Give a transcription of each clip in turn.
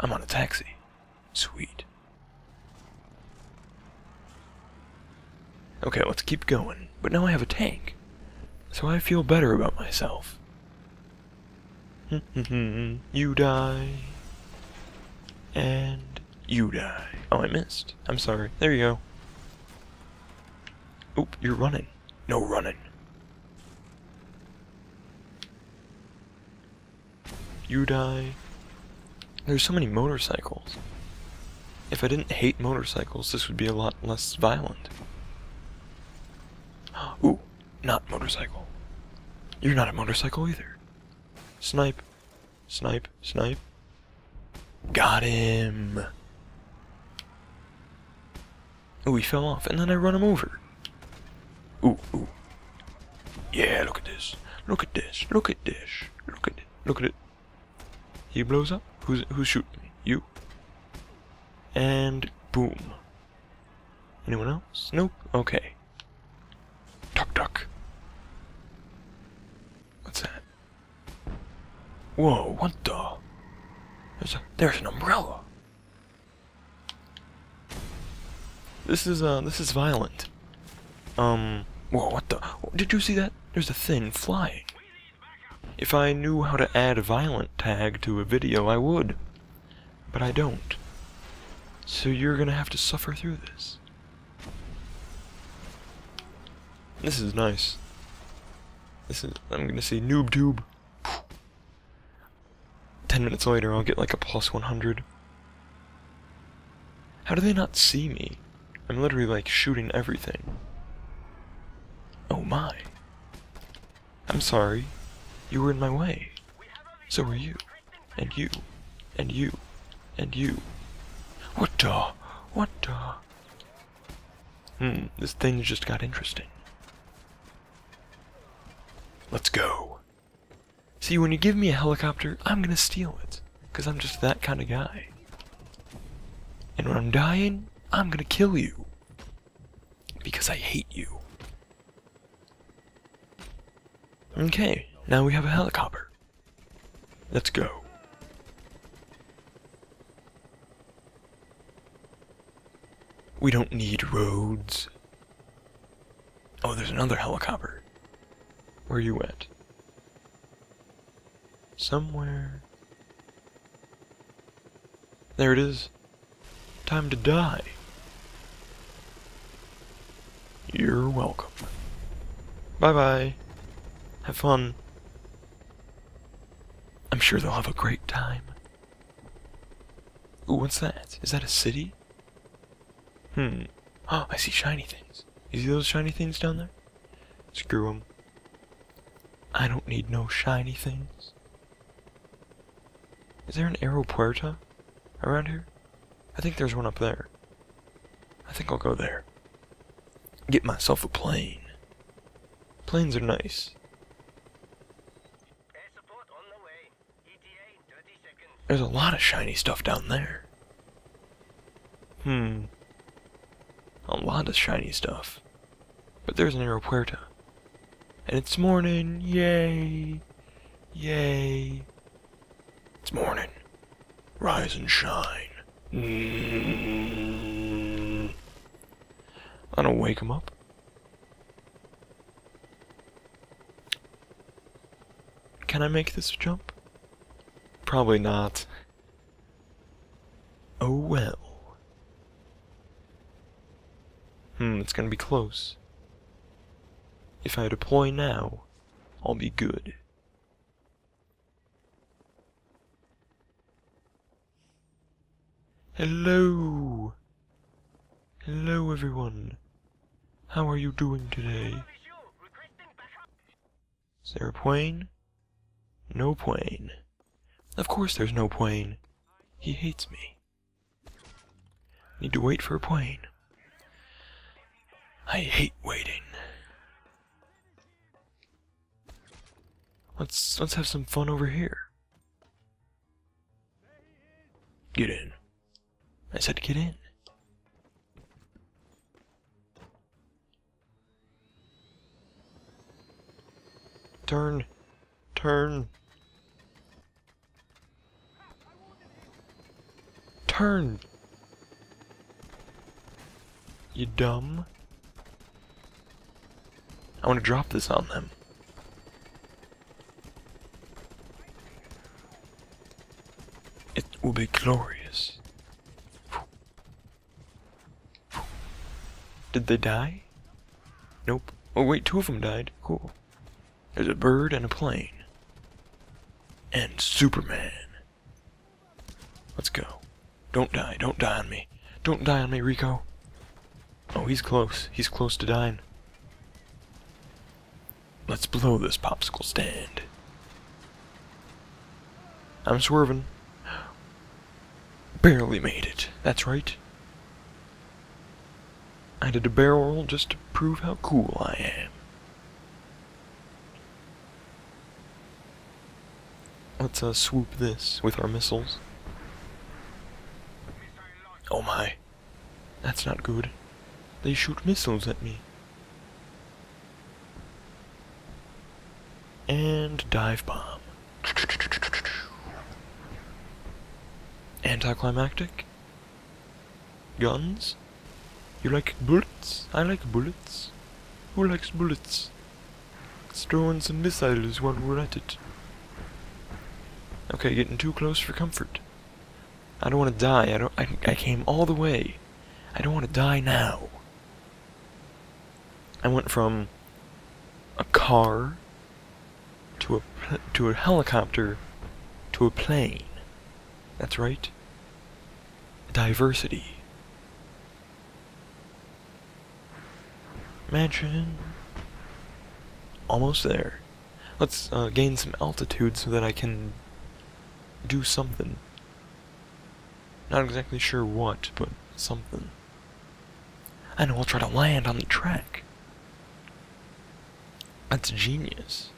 I'm on a taxi. Sweet. Okay, let's keep going. But now I have a tank. So I feel better about myself. you die. And you die. Oh, I missed. I'm sorry. There you go. Oop, you're running. No running. You die. There's so many motorcycles. If I didn't hate motorcycles, this would be a lot less violent. Ooh, not motorcycle. You're not a motorcycle either. Snipe. Snipe. Snipe. Got him. Ooh, he fell off, and then I run him over. Ooh, ooh. Yeah, look at this. Look at this. Look at this. Look at it. Look at it. He blows up. Who's who's shooting me? You. And boom. Anyone else? Nope. Okay. Duck, duck. What's that? Whoa, what the? There's a, there's an umbrella. This is, uh, this is violent. Um, whoa, what the? Did you see that? There's a thing flying. If I knew how to add a violent tag to a video, I would. But I don't. So you're gonna have to suffer through this. This is nice. This is, I'm gonna say noob tube. Ten minutes later, I'll get like a plus 100. How do they not see me? I'm literally like shooting everything. Oh my. I'm sorry. You were in my way. So were you. And you. And you. And you. What the? What the? Hmm, this thing just got interesting. Let's go. See, when you give me a helicopter, I'm gonna steal it. Because I'm just that kind of guy. And when I'm dying, I'm gonna kill you. Because I hate you. Okay, now we have a helicopter. Let's go. We don't need roads. Oh, there's another helicopter. Where you at? Somewhere. There it is. Time to die. You're welcome. Bye bye. Have fun. I'm sure they'll have a great time. Ooh, what's that? Is that a city? Hmm. Oh, I see shiny things. You see those shiny things down there? Screw them. I don't need no shiny things. Is there an Aeropuerta around here? I think there's one up there. I think I'll go there. Get myself a plane. Planes are nice. There's a lot of shiny stuff down there. Hmm. A lot of shiny stuff. But there's an Aeropuerta. And it's morning. Yay. Yay. It's morning. Rise and shine. Mm. I don't wake him up. Can I make this jump? Probably not. Oh well. Hmm, it's gonna be close. If I deploy now, I'll be good. Hello! Hello everyone. How are you doing today? Is there a plane? No plane. Of course there's no plane. He hates me. Need to wait for a plane. I hate waiting. Let's let's have some fun over here. Get in. I said get in. Turn. Turn. Turn. You dumb. I want to drop this on them. It will be glorious. Did they die? Nope. Oh wait, two of them died. Cool. There's a bird and a plane. And Superman. Let's go. Don't die. Don't die on me. Don't die on me, Rico. Oh, he's close. He's close to dying. Let's blow this popsicle stand. I'm swerving. Barely made it. That's right. I did a barrel roll just to prove how cool I am. Let's uh, swoop this with our missiles. Oh my. That's not good. They shoot missiles at me. And dive bomb. Anticlimactic? Guns? You like bullets? I like bullets. Who likes bullets? Let's throw in some missiles while we're at it. Okay, getting too close for comfort. I don't want to die. I don't. I, I came all the way. I don't want to die now. I went from a car to a to a helicopter to a plane. That's right. Diversity. Mansion. Almost there. Let's uh, gain some altitude so that I can do something. Not exactly sure what, but something. I know, I'll try to land on the track. That's genius.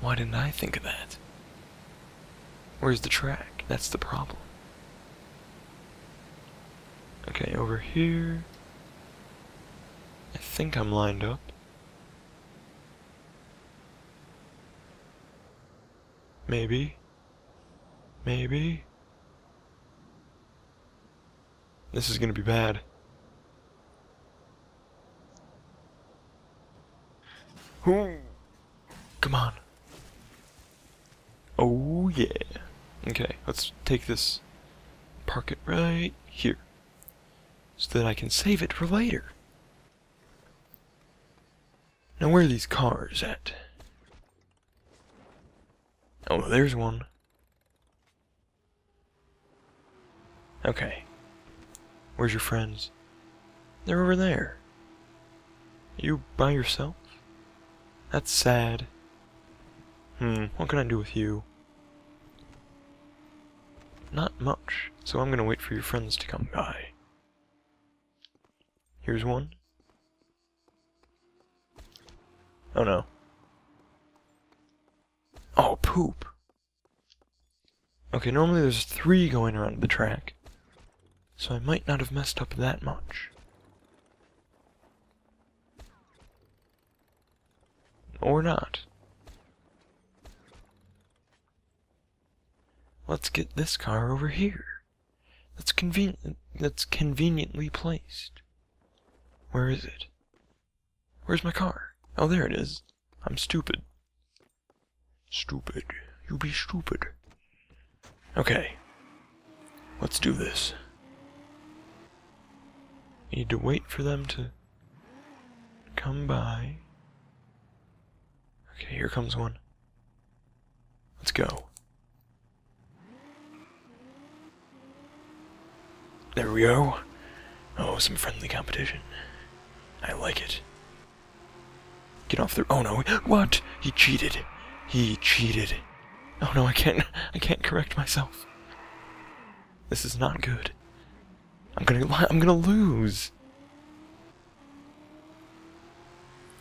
Why didn't I think of that? Where's the track? That's the problem. Okay, over here. I think I'm lined up. Maybe. Maybe. This is gonna be bad. Ooh. Come on. Oh yeah. Okay, let's take this, park it right here, so that I can save it for later. Now where are these cars at? Oh, there's one. Okay. Where's your friends? They're over there. Are You by yourself? That's sad. Hmm, what can I do with you? Not much, so I'm gonna wait for your friends to come by. Here's one. Oh no. Oh, poop. Okay, normally there's three going around the track, so I might not have messed up that much. Or not. Let's get this car over here. That's convenient. That's conveniently placed. Where is it? Where's my car? Oh, there it is. I'm stupid. Stupid. You be stupid. Okay. Let's do this. Need to wait for them to come by. Okay, here comes one. Let's go. There we go. Oh, some friendly competition. I like it. Get off the- oh no, what? He cheated. He cheated. Oh no, I can't- I can't correct myself. This is not good. I'm gonna- I'm gonna lose.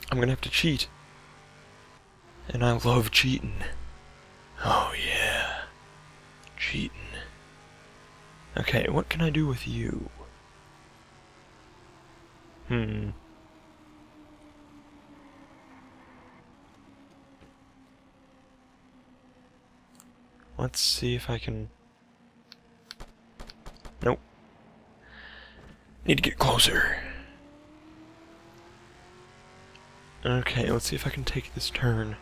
I'm gonna have to cheat. And I love cheating. Oh yeah. Cheating. Okay, what can I do with you? Hmm. Let's see if I can... Nope. Need to get closer. Okay, let's see if I can take this turn.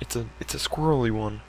It's a it's a squirrely one.